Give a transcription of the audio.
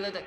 对对对。